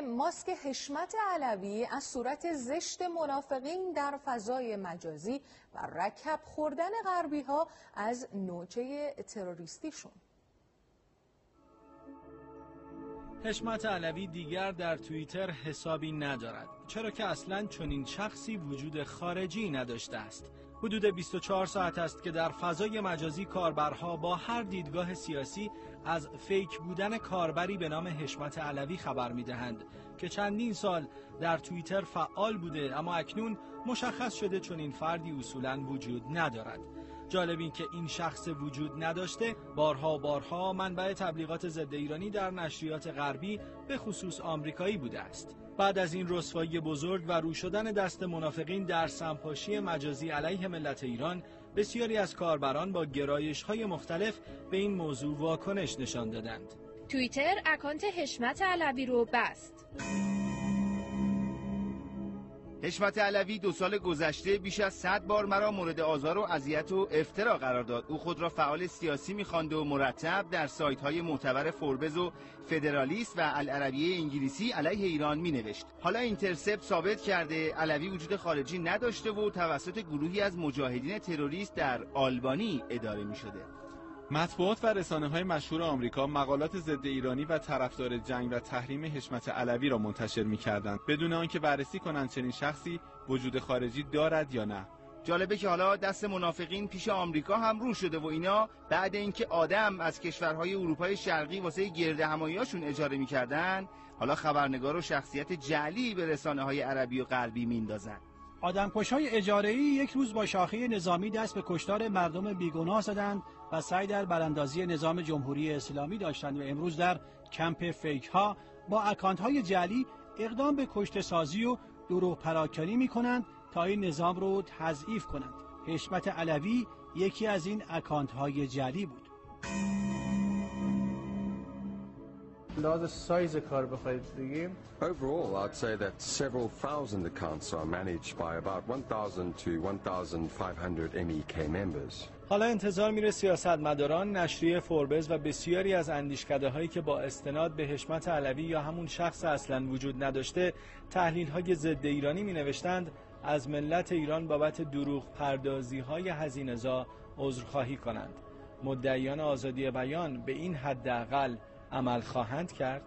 ماسک حشمت علوی از صورت زشت منافقین در فضای مجازی و رکب خوردن غربی ها از نوچه تروریستیشون. حشمت علوی دیگر در توییتر حسابی ندارد چرا که اصلا چنین شخصی وجود خارجی نداشته است. حدود 24 ساعت است که در فضای مجازی کاربرها با هر دیدگاه سیاسی از فیک بودن کاربری به نام حشمت علوی خبر می‌دهند که چندین سال در توییتر فعال بوده اما اکنون مشخص شده چون این فردی اصولا وجود ندارد. جالب این که این شخص وجود نداشته بارها بارها منبع تبلیغات ضد ایرانی در نشریات غربی به خصوص آمریکایی بوده است. بعد از این رسوایی بزرگ و رو شدن دست منافقین در سمپاشی مجازی علیه ملت ایران بسیاری از کاربران با گرایش های مختلف به این موضوع واکنش نشان دادند. توییتر account حشمت علوی رو بست. حشمت علوی دو سال گذشته بیش از 100 بار مرا مورد آزار و اذیت و افترا قرار داد. او خود را فعال سیاسی می‌خواند و مرتب در سایت های معتبر فوربز و فدرالیست و العربیه انگلیسی علیه ایران می نوشت حالا اینترسپت ثابت کرده علوی وجود خارجی نداشته و توسط گروهی از مجاهدین تروریست در آلبانی اداره می شده مطبوعات و رسانه های مشهور آمریکا مقالات ضد ایرانی و طرفدار جنگ و تحریم حشمت علوی را منتشر می کردند بدون آنکه بررسی کنند چنین شخصی وجود خارجی دارد یا نه. جالبه که حالا دست منافقین پیش آمریکا هم رو شده و اینا بعد اینکه آدم از کشورهای اروپای شرقی واسه گرد هماییاشون اجاره می‌کردن حالا خبرنگار و شخصیت جعلی به رسانه های عربی و غربی میندازن آدمکش های اجاره یک روز با شاخه نظامی دست به کشتار مردم بیگناه زدند و سعی در براندازی نظام جمهوری اسلامی داشتند و امروز در کمپ fake ها با اکانت های جعلی اقدام به کشته سازی و دروغ پراکنی می کنند تا این نظام رو تضعیف کنند. حشمت علوی یکی از این اکانت های جعلی بود. لحاظ سایز کار بخواید بگیم Overall, I'd say that several thousand accounts are managed by about 1,000 to 1,500 MEK members. حالا انتظار میره سیاستمداران نشریه فوربز و بسیاری از اندیشکده هایی که با استناد به حشمت علوی یا همون شخص اصلا وجود نداشته تحلیل های ضد ایرانی می نوشتند از ملت ایران بابت دروغ پردازی های هزینزا عذرخواهی کنند. مدعیان آزادی بیان به این حداقل عمل خواهند کرد؟